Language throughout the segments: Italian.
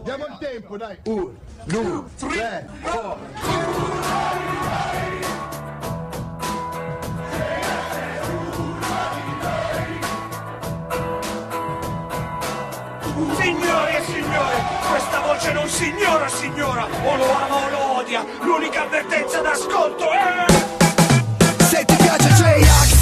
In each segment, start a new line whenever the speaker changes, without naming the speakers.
Diamo il tempo, dai. Uno, 2, tre, quattro.
Signore e signore, questa voce non signora signora, o lo ama o lo odia, l'unica avvertenza d'ascolto è...
Se ti piace J-Ax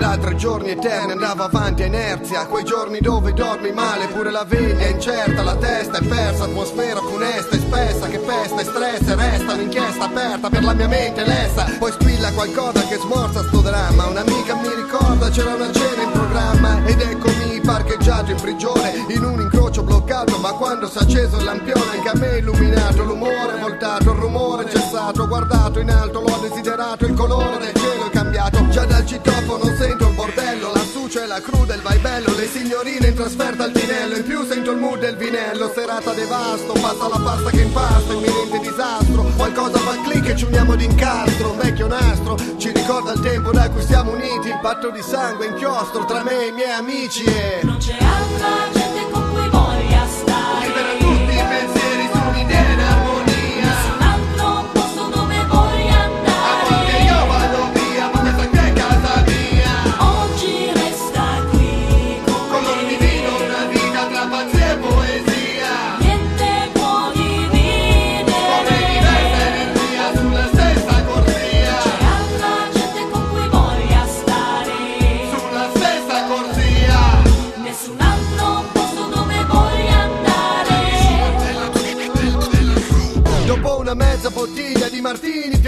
da
tre giorni eterni andava avanti a inerzia. Quei giorni dove dormi male pure la veglia è incerta La testa è persa, atmosfera funesta e spessa Che pesta e stress e resta un'inchiesta aperta per la mia mente lessa. Poi squilla qualcosa che smorza sto dramma. Un'amica mi ricorda c'era una cena in programma Ed eccomi parcheggiato in prigione In un incrocio bloccato ma quando si è acceso il lampione Anche a me illuminato l'umore, voltato il rumore Cessato, guardato in alto, l'ho desiderato Il colore del cielo è cambiato. Già dal citofono la cruda, il vai bello, le signorine in trasferta al tinello, in più sento il mood del vinello, serata devasto, passa la pasta che impasta, imminente disastro, qualcosa fa click e ci uniamo d'incastro, un vecchio nastro, ci ricorda il tempo da cui siamo uniti, il patto di sangue, inchiostro tra me e i miei amici e...
Non c'è altra gente con cui voglia stare.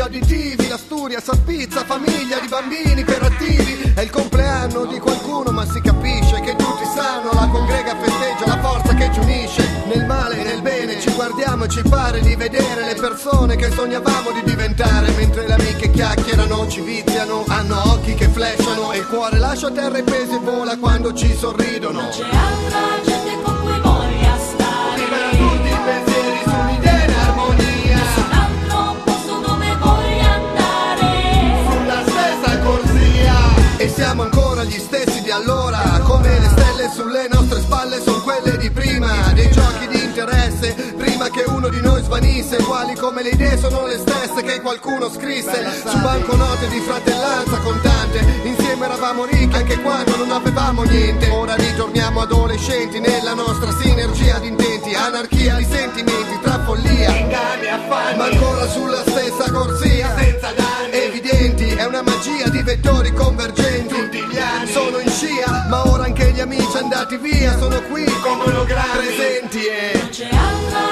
Additivi La sturia s'aspizza, famiglia di bambini iperattivi È il compleanno di qualcuno ma si capisce che tutti sanno. La congrega festeggia la forza che ci unisce. Nel male e nel bene ci guardiamo e ci pare di vedere Le persone che sognavamo di diventare. Mentre le amiche chiacchierano, ci viziano Hanno occhi che flashano e il cuore lascia a terra i pesi e vola quando ci sorridono allora Come le stelle sulle nostre spalle sono quelle di prima Dei giochi di interesse Prima che uno di noi svanisse Quali come le idee sono le stesse che qualcuno scrisse Su banconote di fratellanza contante Insieme eravamo ricchi anche quando non avevamo niente Ora ritorniamo adolescenti nella nostra sinergia di intenti Anarchia andati via Sono qui come presenti e
C'è altra gente